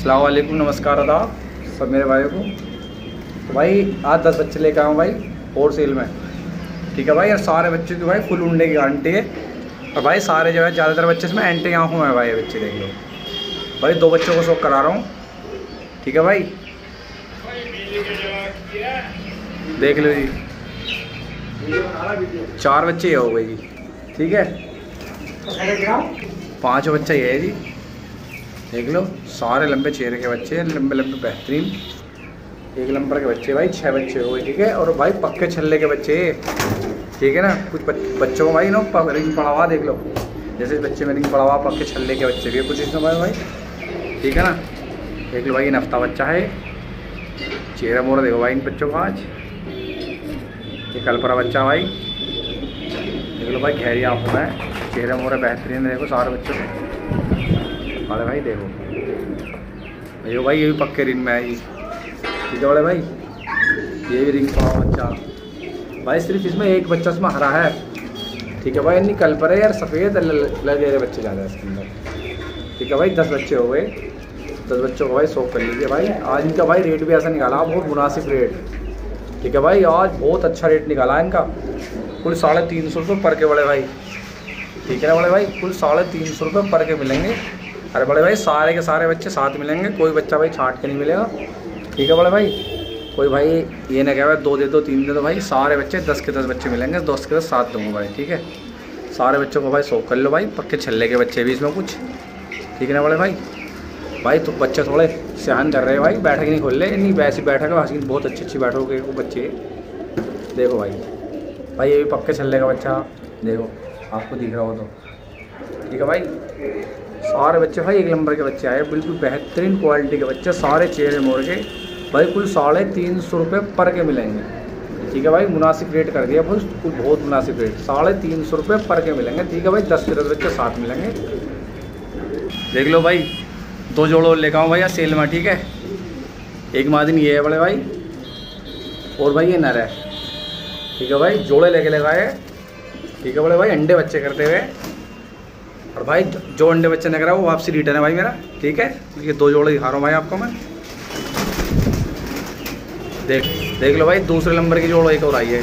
अलैक्म नमस्कार आदाब सब मेरे भाई को। तो भाई आज दस बच्चे लेकर आऊँ भाई होल सेल में। ठीक है भाई यार सारे बच्चे की भाई फुल उंडे की गारंटी है। और भाई सारे जो है ज़्यादातर बच्चे इसमें एंटी आँखों में भाई बच्चे देख लो। भाई दो बच्चों को शौक करा रहा हूँ। ठीक है भाई? देख लो जी। चार बच्चे ही हो गए जी। ठीक है? पाँच बच्चा ही है जी। देख लो, सारे लंबे चेहरे के बच्चे हैं, लंबे लंबे, बेहतरीन। एक नंबर के बच्चे भाई छः बच्चे हो गए, ठीक है? और भाई पक्के छल्ले के बच्चे ठीक है ना? कुछ बच्चों को भाई ना रिंग पढ़ावा देख लो। जैसे बच्चे में रिंग पढ़ावा पक्के छल्ले के बच्चे भी कुछ इसमें भाई। ठीक है ना? देख लो भाई नफ्ता बच्चा है। चेहरा मोरा देखो भाई इन बच्चों का आज। ये कलपरा बच्चा भाई। देख लो भाई घेरी आँखों में चेहरा मोरा बेहतरीन देखो सारे बच्चों अरे भाई देखो। अयो भाई, ये भी पक्के रिंग में ये। ठीक है बड़े भाई, ये भी रिंग पड़ा बच्चा। भाई, सिर्फ़ इसमें एक बच्चा इसमें हरा है। ठीक है भाई इन्नी कल पर है यार, सफ़ेद लगे रहे बच्चे ज़्यादा इसके अंदर। ठीक है भाई, दस बच्चे हो गए। दस बच्चों को भाई सोख कर लीजिए भाई। आज इनका भाई रेट भी ऐसा निकाला, बहुत मुनासिब रेट ठीक है भाई, आज बहुत अच्छा रेट निकाला है इनका। कुल साढ़े तीन सौ रुपये पर के बड़े भाई। ठीक है ना बड़े भाई, कुल साढ़े तीन सौ रुपये पर के मिलेंगे। अरे बड़े भाई, सारे के सारे बच्चे साथ मिलेंगे, कोई बच्चा भाई छाट के नहीं मिलेगा। ठीक है बड़े भाई? कोई भाई, ये ना कह दो दे दो, तीन दे दो भाई, सारे बच्चे, दस के दस बच्चे मिलेंगे, दस के दस साथ दूँगा भाई, ठीक है? सारे बच्चों को भाई सो कर लो भाई, पक्के छल्ले के बच्चे भी इसमें कुछ। ठीक है ना बड़े भाई? भाई तो बच्चे थोड़े सहन कर रहे हैं भाई, बैठक नहीं खोल ले नहीं वैसी बैठक है बहुत अच्छी अच्छी बैठक के बच्चे। देखो भाई भाई ये भी पक्के छल्ले का बच्चा, देखो, आपको दिख रहा हो तो। ठीक है भाई? सारे बच्चे भाई एक नंबर के बच्चे आए, बिल्कुल बेहतरीन क्वालिटी के बच्चे, सारे चेहरे मोर के। भाई कुल साढ़े तीन सौ रुपये पर के मिलेंगे। ठीक है भाई? मुनासिब रेट कर दिया बस कुल बहुत मुनासिब रेट साढ़े तीन सौ रुपये पर के मिलेंगे। ठीक है भाई? दस से बच्चे साथ मिलेंगे। देख लो भाई, दो जोड़ो लेकर आऊँ भैया सेल में, ठीक है? एक मादिन ये है बड़े भाई, और भाई ये नर है। ठीक है भाई? जोड़े लेके लगाए। ठीक है बड़े भाई? अंडे बच्चे करते हुए। और भाई, जो अंडे बच्चे लग रहा है वो वापसी रिटर्न है भाई मेरा। ठीक है? ये दो जोड़े दिखा रहा हूँ भाई आपको मैं। देख देख लो भाई, दूसरे नंबर की जोड़, एक और आई है।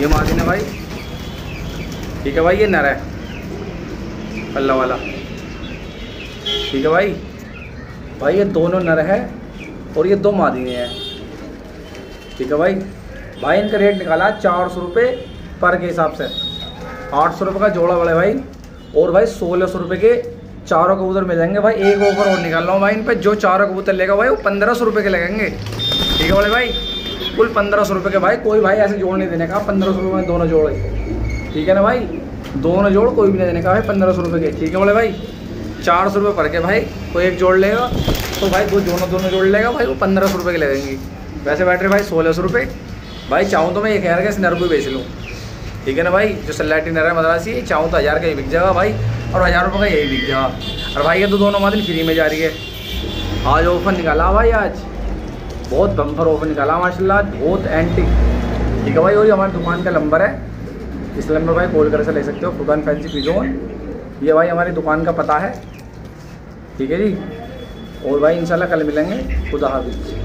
ये मार्जिन है भाई। ठीक है भाई, ये नर है। पल्ला वाला। ठीक है भाई? भाई, ये दोनों नर है और ये दो मादिने हैं। ठीक है भाई? भाई, इनका रेट निकाला चार सौ रुपये पर के हिसाब से। आठ सौ रुपये का जोड़ा वाले भाई। और भाई सोलह सौ रुपये के चारों कबूतर मिल जाएँगे भाई। एक ओवर और निकाल रहा हूँ भाई इन पर जो चारों कबूतर लेगा भाई, वो पंद्रह सौ रुपये के लगेंगे। ठीक है बोले भाई? कुल पंद्रह सौ रुपये के भाई। कोई भाई ऐसे जोड़ नहीं देने का। पंद्रह सौ रुपये में दोनों जोड़ ठीक है ना भाई? दोनों जोड़, कोई भी नहीं देने का भाई पंद्रह सौ रुपये के। ठीक है बोले भाई? चार सौ रुपये पर के भाई। कोई एक जोड़ लेगा तो भाई दो दोनों दोनों जोड़ लेगा भाई, वो पंद्रह सौ रुपये के लगेंगे। वैसे बैठ रहे भाई सोलह सौ रुपये भाई चाहूँ तो मैं ये कह रहा इस को बेच लूँ। ठीक है ना भाई? जो सलाटी नर मदरासी चाहूँ तो हज़ार का ही बिक जाएगा भाई, और हज़ार रुपये का यही बिक जाएगा। और भाई, ये तो दोनों मादिन फ्री में जा रही है। आज ऑफ़र निकाला भाई आज। बहुत बम्पर ऑफ़र निकाला, माशाल्लाह, बहुत एंटी ठीक है भाई, और हमारी दुकान का नंबर है। इस नंबर भाई कॉल कर से ले सकते हो फुकान फैंसी पिजोन ये भाई हमारी दुकान का पता है। ठीक है जी? और भाई, इंशाल्लाह कल मिलेंगे खुदा हाफिज़।